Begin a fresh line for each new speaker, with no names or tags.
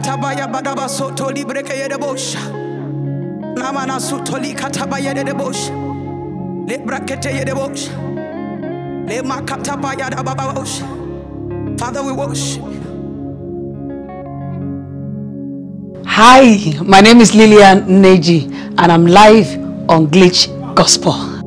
Katabaya badaba soto libreke yedebosha. Namana sutoli katabaya yedebosha. Le brakete yedebosha. Le makatabaya dababosha. Father, we worship.
Hi, my name is Lilian Nneji and I'm live on Glitch Gospel.